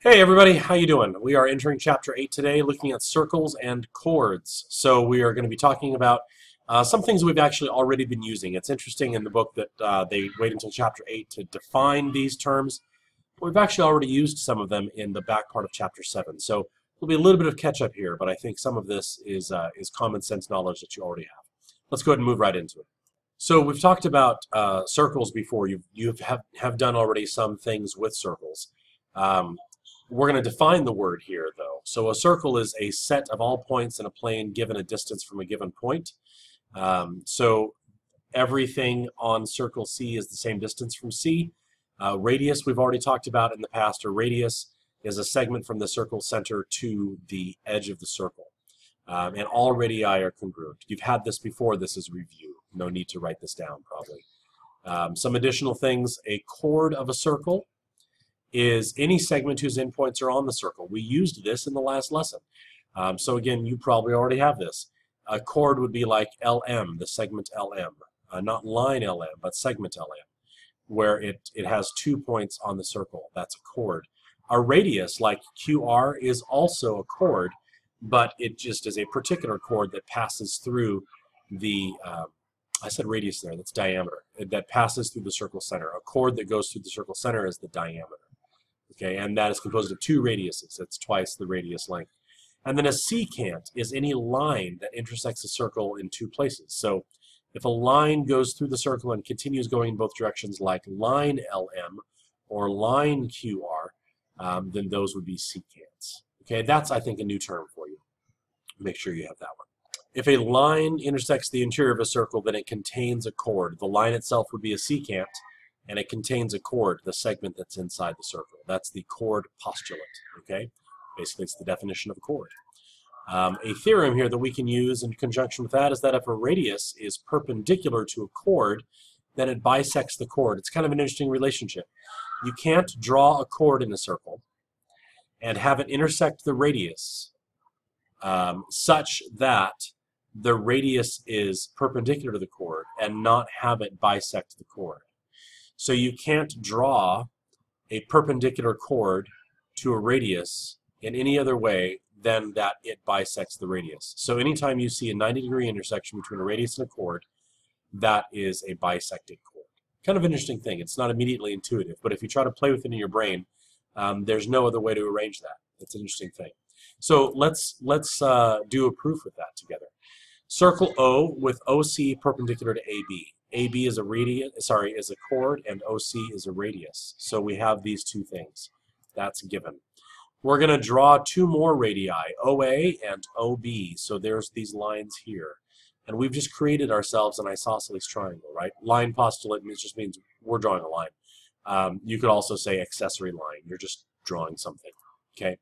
Hey everybody, how you doing? We are entering chapter 8 today, looking at circles and chords. So we are going to be talking about uh, some things we've actually already been using. It's interesting in the book that uh, they wait until chapter 8 to define these terms. We've actually already used some of them in the back part of chapter 7. So there'll be a little bit of catch up here, but I think some of this is, uh, is common sense knowledge that you already have. Let's go ahead and move right into it. So we've talked about uh, circles before. You've, you have, have done already some things with circles. Um, we're going to define the word here, though. So a circle is a set of all points in a plane given a distance from a given point. Um, so everything on circle C is the same distance from C. Uh, radius we've already talked about in the past. A radius is a segment from the circle center to the edge of the circle. Um, and all radii are congruent. You've had this before. This is review. No need to write this down, probably. Um, some additional things. A chord of a circle is any segment whose endpoints are on the circle. We used this in the last lesson. Um, so again, you probably already have this. A chord would be like LM, the segment LM. Uh, not line LM, but segment LM, where it, it has two points on the circle. That's a chord. A radius, like QR, is also a chord, but it just is a particular chord that passes through the, uh, I said radius there, that's diameter, that passes through the circle center. A chord that goes through the circle center is the diameter okay, and that is composed of two radiuses. That's twice the radius length. And then a secant is any line that intersects a circle in two places. So if a line goes through the circle and continues going in both directions like line LM or line QR, um, then those would be secants. Okay, that's, I think, a new term for you. Make sure you have that one. If a line intersects the interior of a circle, then it contains a chord. The line itself would be a secant, and it contains a chord, the segment that's inside the circle. That's the chord postulate, okay? Basically, it's the definition of a chord. Um, a theorem here that we can use in conjunction with that is that if a radius is perpendicular to a chord, then it bisects the chord. It's kind of an interesting relationship. You can't draw a chord in a circle and have it intersect the radius um, such that the radius is perpendicular to the chord and not have it bisect the chord. So you can't draw a perpendicular chord to a radius in any other way than that it bisects the radius. So anytime you see a 90 degree intersection between a radius and a chord, that is a bisected chord. Kind of an interesting thing. It's not immediately intuitive, but if you try to play with it in your brain, um, there's no other way to arrange that. It's an interesting thing. So let's let's uh, do a proof with that together. Circle O with OC perpendicular to AB. AB is a radius, sorry, is a chord, and OC is a radius. So we have these two things. That's given. We're going to draw two more radii, OA and OB. So there's these lines here. And we've just created ourselves an isosceles triangle, right? Line postulate means, just means we're drawing a line. Um, you could also say accessory line. You're just drawing something, okay?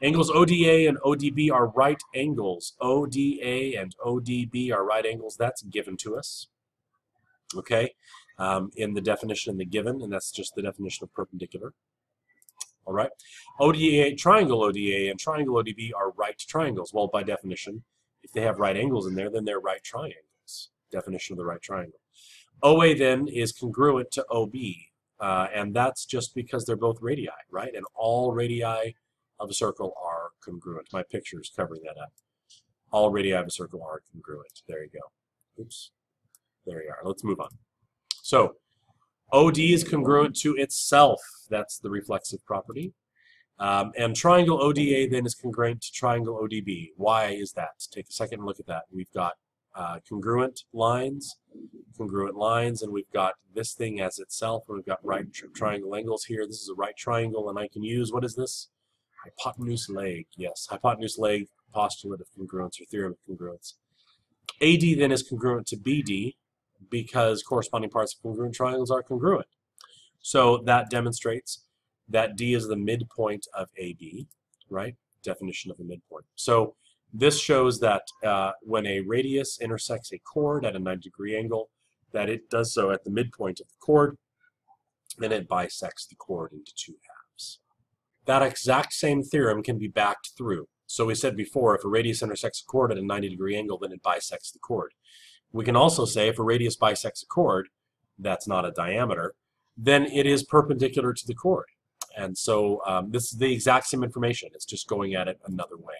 Angles ODA and ODB are right angles. ODA and ODB are right angles. That's given to us okay, um, in the definition in the given, and that's just the definition of perpendicular. All right. ODA, triangle ODA, and triangle ODB are right triangles. Well, by definition, if they have right angles in there, then they're right triangles. Definition of the right triangle. OA then is congruent to OB, uh, and that's just because they're both radii, right? And all radii of a circle are congruent. My picture is covering that up. All radii of a circle are congruent. There you go. Oops. There we are. Let's move on. So OD is congruent to itself. That's the reflexive property. Um, and triangle ODA then is congruent to triangle ODB. Why is that? Take a second and look at that. We've got uh, congruent lines, congruent lines, and we've got this thing as itself, we've got right tri triangle angles here. This is a right triangle, and I can use, what is this? Hypotenuse leg, yes, hypotenuse leg postulate of congruence or theorem of congruence. AD then is congruent to BD, because corresponding parts of congruent triangles are congruent. So that demonstrates that D is the midpoint of AB, right? Definition of a midpoint. So this shows that uh, when a radius intersects a chord at a 90 degree angle, that it does so at the midpoint of the chord, and it bisects the chord into two halves. That exact same theorem can be backed through. So we said before, if a radius intersects a chord at a 90 degree angle, then it bisects the chord. We can also say if a radius bisects a chord, that's not a diameter, then it is perpendicular to the chord. And so um, this is the exact same information. It's just going at it another way.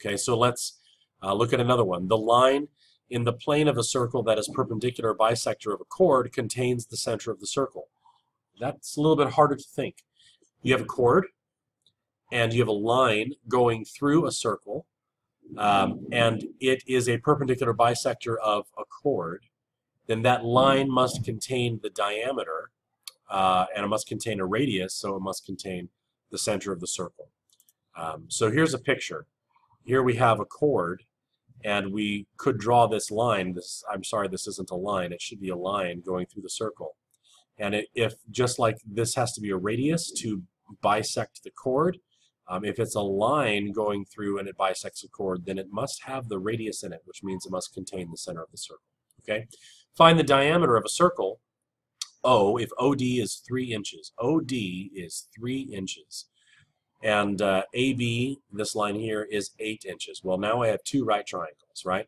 Okay, so let's uh, look at another one. The line in the plane of a circle that is perpendicular bisector of a chord contains the center of the circle. That's a little bit harder to think. You have a chord, and you have a line going through a circle, um, and it is a perpendicular bisector of a chord, then that line must contain the diameter, uh, and it must contain a radius, so it must contain the center of the circle. Um, so here's a picture. Here we have a chord, and we could draw this line. This I'm sorry, this isn't a line. It should be a line going through the circle. And it, if just like this has to be a radius to bisect the chord, um, if it's a line going through and it bisects a chord, then it must have the radius in it, which means it must contain the center of the circle. Okay. Find the diameter of a circle, O, if OD is 3 inches. OD is 3 inches. And uh, AB, this line here, is 8 inches. Well, now I have two right triangles, right?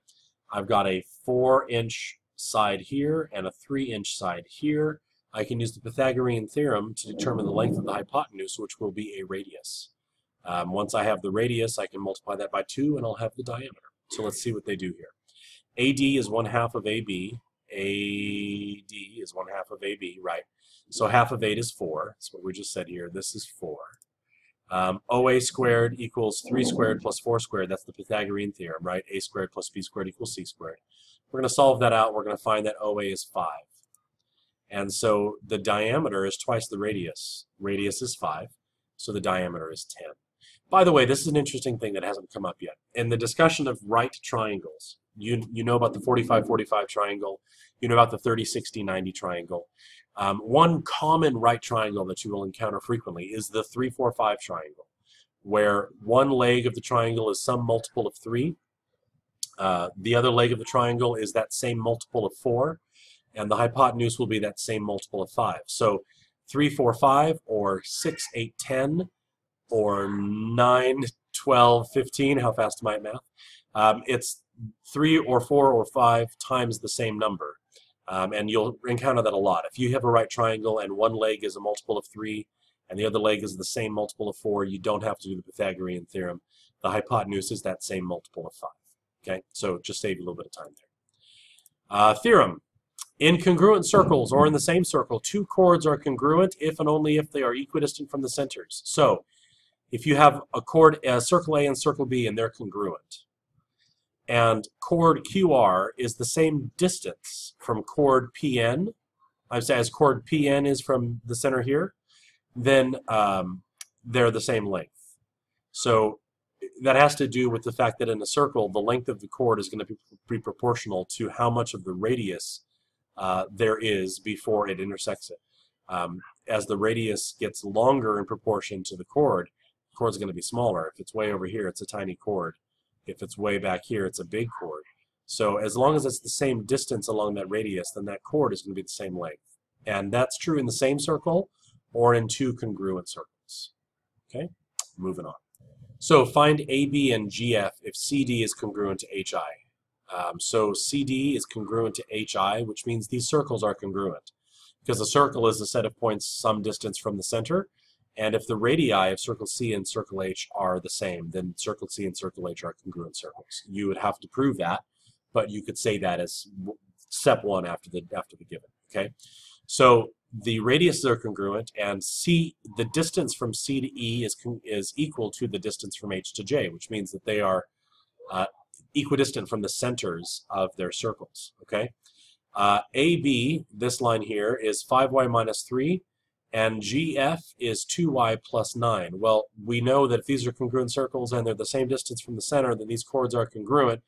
I've got a 4-inch side here and a 3-inch side here. I can use the Pythagorean theorem to determine the length of the hypotenuse, which will be a radius. Um, once I have the radius, I can multiply that by 2, and I'll have the diameter. So let's see what they do here. AD is 1 half of AB. AD is 1 half of AB, right? So half of 8 is 4. That's what we just said here. This is 4. Um, OA squared equals 3 squared plus 4 squared. That's the Pythagorean theorem, right? A squared plus B squared equals C squared. We're going to solve that out. We're going to find that OA is 5. And so the diameter is twice the radius. Radius is 5, so the diameter is 10. By the way, this is an interesting thing that hasn't come up yet. In the discussion of right triangles, you, you know about the 45-45 triangle, you know about the 30-60-90 triangle. Um, one common right triangle that you will encounter frequently is the 3-4-5 triangle, where one leg of the triangle is some multiple of 3, uh, the other leg of the triangle is that same multiple of 4, and the hypotenuse will be that same multiple of 5. So 3, 4, 5, or 6, 8, 10, or 9, 12, 15, how fast am I at math? Um, it's 3 or 4 or 5 times the same number. Um, and you'll encounter that a lot. If you have a right triangle and one leg is a multiple of 3 and the other leg is the same multiple of 4, you don't have to do the Pythagorean theorem. The hypotenuse is that same multiple of 5. Okay, so just save you a little bit of time there. Uh, theorem. In congruent circles or in the same circle, two chords are congruent if and only if they are equidistant from the centers. So if you have a chord, a circle A and circle B, and they're congruent, and chord QR is the same distance from chord PN, I say as chord PN is from the center here, then um, they're the same length. So that has to do with the fact that in a circle, the length of the chord is going to be, proportional to how much of the radius uh, there is before it intersects it. Um, as the radius gets longer in proportion to the chord, chord's going to be smaller. If it's way over here, it's a tiny chord. If it's way back here, it's a big chord. So as long as it's the same distance along that radius, then that chord is going to be the same length. And that's true in the same circle or in two congruent circles. Okay, moving on. So find AB and GF if CD is congruent to HI. Um, so CD is congruent to HI, which means these circles are congruent. Because a circle is a set of points some distance from the center, and if the radii of circle C and circle H are the same, then circle C and circle H are congruent circles. You would have to prove that, but you could say that as step one after the after the given. Okay, so the radiuses are congruent, and C the distance from C to E is is equal to the distance from H to J, which means that they are uh, equidistant from the centers of their circles. Okay, uh, AB this line here is 5y minus 3 and GF is 2y plus 9. Well, we know that if these are congruent circles and they're the same distance from the center, then these chords are congruent.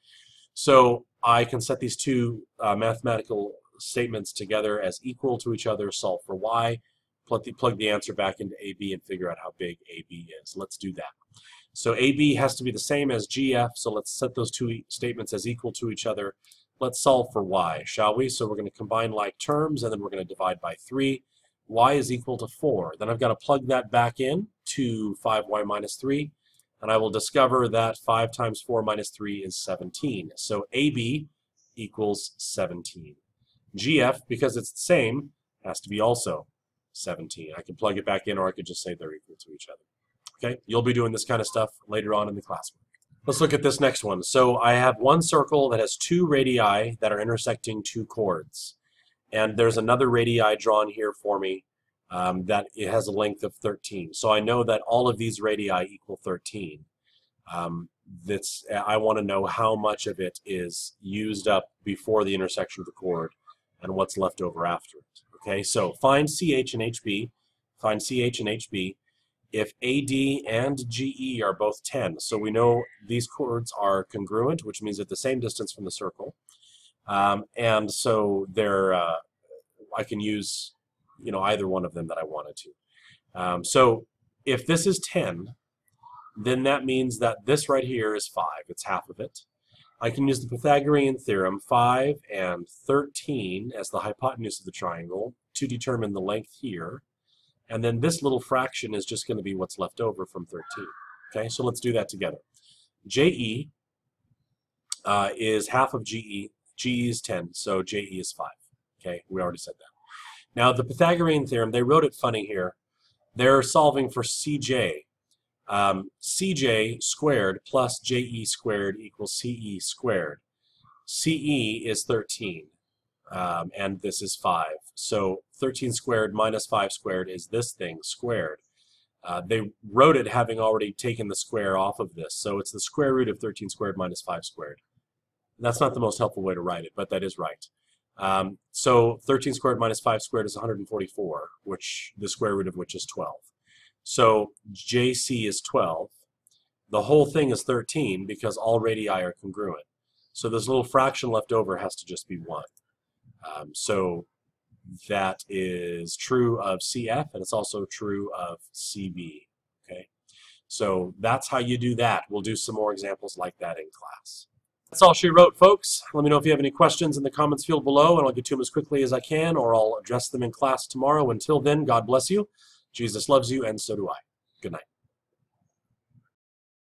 So I can set these two uh, mathematical statements together as equal to each other, solve for y, plug the, plug the answer back into AB and figure out how big AB is. Let's do that. So AB has to be the same as GF, so let's set those two statements as equal to each other. Let's solve for y, shall we? So we're going to combine like terms, and then we're going to divide by 3 y is equal to 4. Then I've got to plug that back in to 5y minus 3, and I will discover that 5 times 4 minus 3 is 17. So AB equals 17. GF, because it's the same, has to be also 17. I can plug it back in or I could just say they're equal to each other. Okay, you'll be doing this kind of stuff later on in the classwork. Let's look at this next one. So I have one circle that has two radii that are intersecting two chords. And there's another radii drawn here for me um, that it has a length of 13. So I know that all of these radii equal 13. Um, that's, I want to know how much of it is used up before the intersection of the chord and what's left over after it. Okay, so find CH and HB, find CH and HB if AD and GE are both 10. So we know these chords are congruent, which means at the same distance from the circle. Um, and so they're, uh, I can use you know either one of them that I wanted to. Um, so if this is 10, then that means that this right here is 5. It's half of it. I can use the Pythagorean theorem, 5 and 13 as the hypotenuse of the triangle to determine the length here. And then this little fraction is just going to be what's left over from 13. Okay, so let's do that together. JE uh, is half of GE. GE is 10, so JE is 5. Okay, we already said that. Now, the Pythagorean theorem, they wrote it funny here. They're solving for CJ. Um, CJ squared plus JE squared equals CE squared. CE is 13, um, and this is 5. So 13 squared minus 5 squared is this thing squared. Uh, they wrote it having already taken the square off of this, so it's the square root of 13 squared minus 5 squared. That's not the most helpful way to write it, but that is right. Um, so 13 squared minus 5 squared is 144, which the square root of which is 12. So JC is 12. The whole thing is 13 because all radii are congruent. So this little fraction left over has to just be 1. Um, so that is true of CF, and it's also true of CB. Okay, So that's how you do that. We'll do some more examples like that in class. That's all she wrote, folks. Let me know if you have any questions in the comments field below, and I'll get to them as quickly as I can, or I'll address them in class tomorrow. Until then, God bless you. Jesus loves you, and so do I. Good night.